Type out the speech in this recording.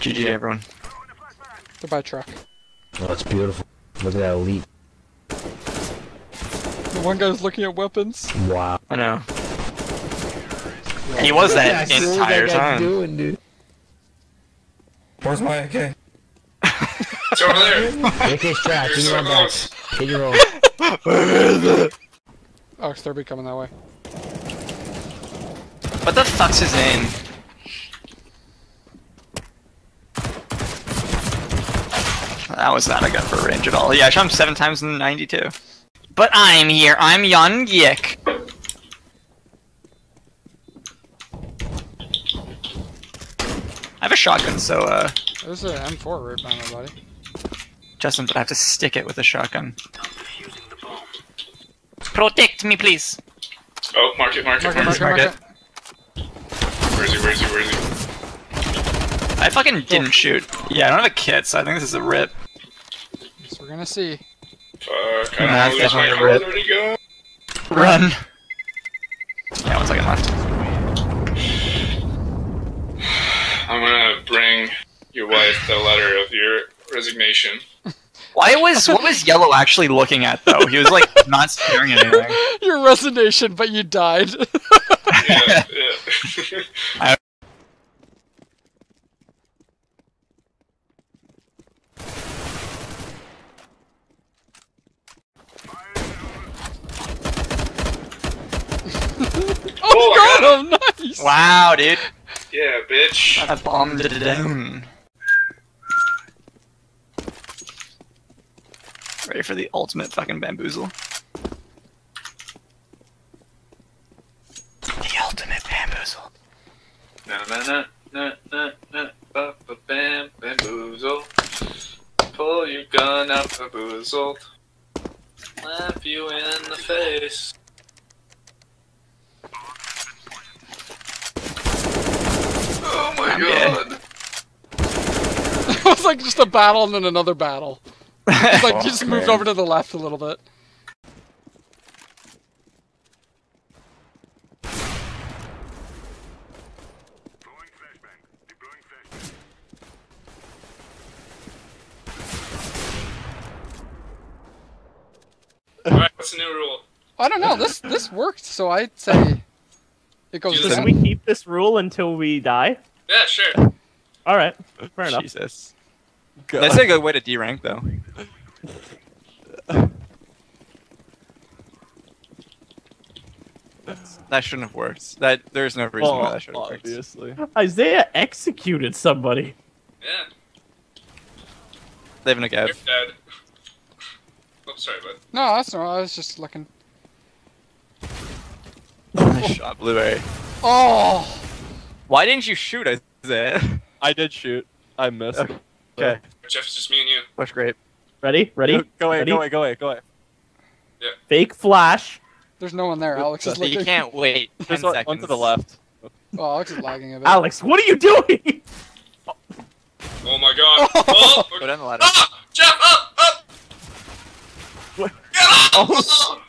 GG everyone. They're by truck. Oh, that's beautiful. Look at that elite. The one guy's looking at weapons. Wow. I know. He was that Yeah, what entire that time. Doing, dude. Where's my AK? It's over there. AK strap. You're Can you so run back? close. Can you roll? Oh, it's Thurby coming that way. What the fuck's his name? That was not a gun for range at all. Yeah, I shot him seven times in 92. But I'm here. I'm Young Yik. I have a shotgun, so uh, There's an M4 right by my buddy. Justin, but I have to stick it with a shotgun. Protect me, please. Oh, mark it, mark it, Mark it, mark mark it. it, mark it. Where is he, where is he, where is he? I fucking didn't shoot. Yeah, I don't have a kit, so I think this is a rip. So we're gonna see. Fuck, I Nah, don't know, there's my definitely a call. rip. Where'd he go? Run. Yeah, one second left. I'm gonna bring your wife the letter of your resignation. Why was what was Yellow actually looking at though? He was like not staring at anything. Your resignation, but you died. Yeah, yeah. oh, oh got him! Nice! Wow, dude. yeah, bitch. I bombed it down. Ready for the ultimate fucking bamboozle. The ultimate bamboozle. Na na na na na na ba ba bam bamboozle. Pull your gun out bamboozled. Slap you in the face. Oh my I'm dead. God. it was like just a battle and then another battle. It's like you just moved over to the left a little bit. Alright, what's the new rule? I don't know. This this worked, so I'd say it goes. Jesus. Can we keep this rule until we die? Yeah, sure. All right, fair enough. Jesus. That's a good way to D rank though. that shouldn't have worked. That there's no reason why that should have worked. obviously. Isaiah executed somebody. Yeah, They have a you're Gav. dead. Oh, sorry, bud. No, that's not. I was just looking. Nice shot, Blueberry. Oh, Why didn't you shoot Isaiah? I did shoot. I missed. Okay. Okay. Jeff, it's just me and you. That's great. Ready? Ready? Go, go away, Ready? go away, go away, go away. Fake flash. there's no one there. Alex is looking. You can't wait 10 There's one, seconds. one to the left. Oh, Alex is lagging a bit. Alex, what are you doing? Oh my god. Oh, Go down the ladder. Ah! Jeff, up, up! What? Get up! Oh.